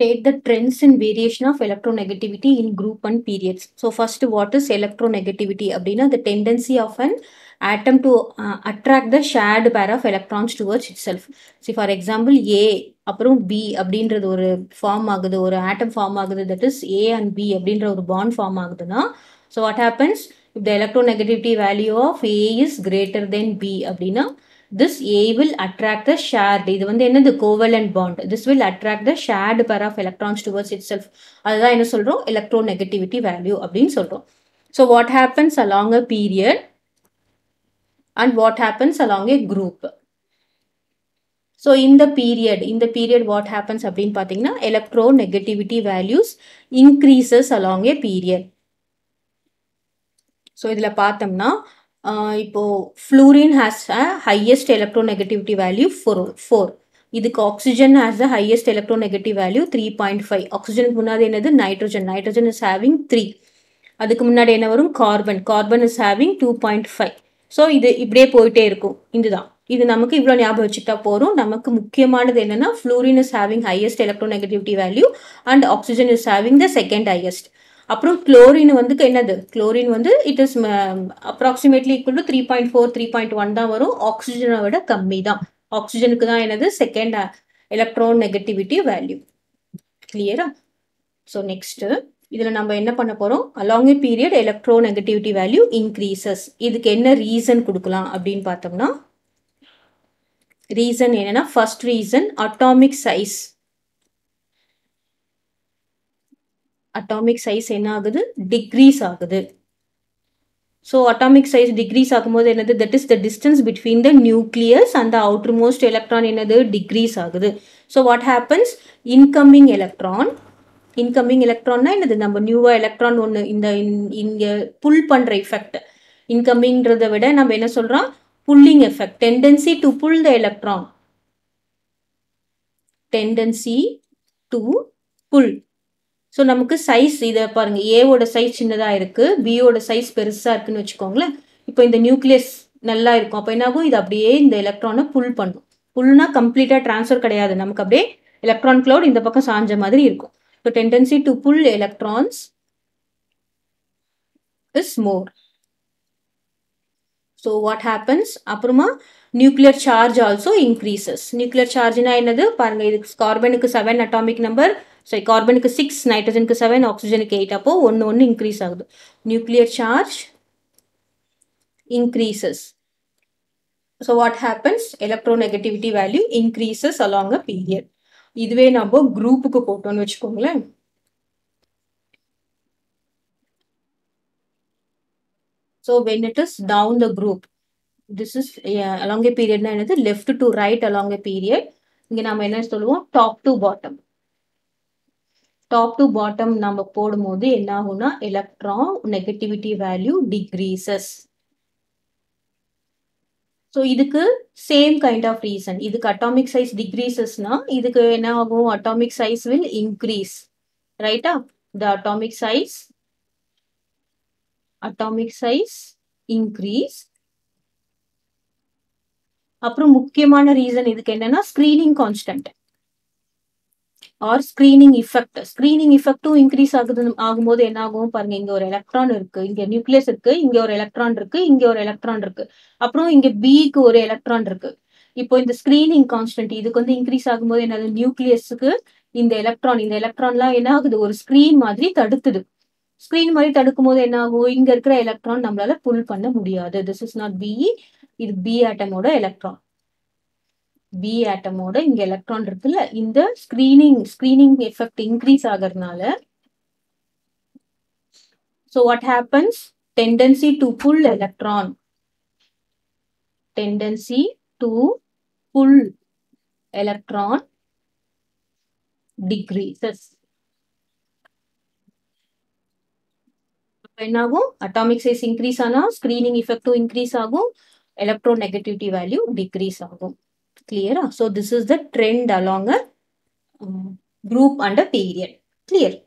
State the trends and variation of electronegativity in group and periods. So first, what is electronegativity? அப்படின்னா the tendency of an atom to uh, attract the shared pair of electrons towards itself. See for example, A அப்புறம் B அப்படின்றது ஒரு form ஆகுது ஒரு ஆட்டம் form ஆகுது that is A and B அப்படின்ற ஒரு bond form ஆகுதுன்னா so what happens if the electronegativity value of A is greater than B அப்படின்னா this A will attract the shared இது வந்து என்னது covalent bond this will attract the shared pair of electrons towards itself அதுதான் என்ன சொல்கிறோம் electronegativity value அப்படின்னு சொல்கிறோம் so what happens along a period and what happens along a group so இந்த period இந்த பீரியட் வாட் ஹேப்பன்ஸ் அப்படின்னு பார்த்தீங்கன்னா electronegativity values increases along a period so இதில் பார்த்தோம்னா இப்போது fluorine has a highest electronegativity value four four இதுக்கு oxygen has the highest electronegative value three point five ஆக்சிஜனுக்கு முன்னாடி என்னது? Nitrogen nitrogen is having three அதுக்கு முன்னாடி என்ன வரும்? Carbon carbon is having two point five so இது இப்படியே போயிட்டே இருக்கும். இதுதான். இது நமக்கு இவ்வளோ ஞாபகம் வச்சுக்கிட்டா போகிறோம் நமக்கு முக்கியமானது என்னன்னா fluorine is having highest electronegativity value and oxygen is having the second highest அப்புறம் குளோரின் வந்து என்னது? குளோரின் வந்து it is approximately equal to three point four three point one தான் வரும். ஆக்சிஜனை விட கம்மி தான். ஆக்சிஜனுக்கு தான் என்னது? செகண்ட் எலக்ட்ரான் நெகட்டிவிட்டி வேல்யூ கிளியரா ஸோ நெக்ஸ்ட்டு இதில் நம்ம என்ன பண்ண போகிறோம் along a period electronegativity value increases இதுக்கு என்ன ரீசன் கொடுக்கலாம் அப்படின்னு பார்த்தோம்னா ரீசன் என்னென்னா first reason atomic size atomic size என்ன ஆகுது டிக்ரீஸ் ஆகுது. ஸோ அட்டாமிக் சைஸ் டிக்ரீஸ் ஆகும்போது என்னது? That is the distance between the nucleus அந்த த அவுட்டர் மோஸ்ட் எலக்ட்ரான் என்னது? டிக்ரீஸ் ஆகுது. So what happens incoming electron incoming எலக்ட்ரான்னா என்னது? நம்ம நியூவாக எலக்ட்ரான் ஒன்று இந்த இங்கே புல் பண்ணுற எஃபெக்ட் இன்கம்மிங்கிறத விட நம்ம என்ன சொல்கிறோம் pulling effect tendency to pull the electron tendency to pull so நமக்கு சைஸ் இதை பாருங்கள் ஏவோட சைஸ் சின்னதாக இருக்குது பியோட சைஸ் பெருசாக இருக்குன்னு வச்சுக்கோங்களேன். இப்போ இந்த நியூக்ளியஸ் நல்லா இருக்கும். அப்போ என்னாகும்? இது அப்படியே இந்த எலக்ட்ரானை புல் பண்ணும். புல்னா கம்ப்ளீட்டாக ட்ரான்ஸ்ஃபர் கிடையாது. நமக்கு அப்படியே எலக்ட்ரான் க்ளவுட் இந்த பக்கம் சாஞ்ச மாதிரி இருக்கும். So tendency to pull electrons is more so what happens அப்புறமா nuclear charge also increases nuclear சார்ஜ்னா என்னது? பாருங்கள் இதுக்கு கார்பனுக்கு செவன் அட்டாமிக் நம்பர் ஸோ கார்பனுக்கு சிக்ஸ் நைட்ரஜனுக்கு செவன் ஆக்சிஜனுக்கு எயிட் அப்போ ஒன்று ஒன்று இன்க்ரீஸ் ஆகுது. Nuclear charge increases so what happens electronegativity value increases along a period இதுவே நம்ம குரூப்புக்கு போட்டோம்னு வச்சுக்கோங்களேன். So when it is down the group this is along a பீரியட்னா என்னது? Left to right along a period இங்கே நம்ம என்ன சொல்லுவோம்? Top to bottom top to bottom நம்ம போடும்போது என்ன ஆகும்னா electron negativity value decreases so இதுக்கு சேம் கைண்ட் ஆஃப் ரீசன் இதுக்கு அட்டாமிக் சைஸ் டிக்ரீசஸ்னா இதுக்கு என்ன ஆகும்? அட்டாமிக் சைஸ் வில் இன்க்ரீஸ் ரைட்டா the atomic size atomic size increase அப்புறம் முக்கியமான ரீசன் இதுக்கு என்னன்னா screening constant or screening effect screening இஃபெக்டும் increase ஆகுது ஆகும்போது என்ன ஆகும் பாருங்க இங்க ஒரு எலக்ட்ரான் இருக்கு. இங்க நியூக்ளியஸ் இருக்கு. இங்க ஒரு எலக்ட்ரான் இருக்கு. இங்க ஒரு எலக்ட்ரான் இருக்கு. அப்புறம் இங்க பிக்கு ஒரு எலக்ட்ரான் இருக்கு. இப்போ இந்த ஸ்கிரீனிங் கான்ஸ்டன்ட் இதுக்கு வந்து இன்க்ரீஸ் ஆகும்போது என்னது? நியூக்ளியஸுக்கு இந்த எலக்ட்ரான் இந்த எலக்ட்ரான்லாம் என்ன ஆகுது? ஒரு ஸ்கிரீன் மாதிரி தடுத்துது. ஸ்கிரீன் மாதிரி தடுக்கும் போது என்ன ஆகும் இங்க இருக்கிற எலக்ட்ரான் நம்மளால புல் பண்ண முடியாது. திஸ் இஸ் நாட் பி இது பி ஆட்டமோட எலக்ட்ரான் பி ஆட்டமோட இங்க எலக்ட்ரான் இருக்குல்ல இந்த ஸ்கிரீனிங் ஸ்கிரீனிங் எஃபெக்ட் இன்க்ரீஸ் ஆகிறதுனால so what happens tendency to pull electron tendency to pull electron decreases என்னாகும்? அட்டாமிக் சைஸ் இன்க்ரீஸ் ஆனால் ஸ்கிரீனிங் இஃபெக்டும் இன்க்ரீஸ் ஆகும். எலக்ட்ரோ நெகட்டிவிட்டி வேல்யூ டிக்ரீஸ் ஆகும். Clear so this is the trend along a group and a period. Clear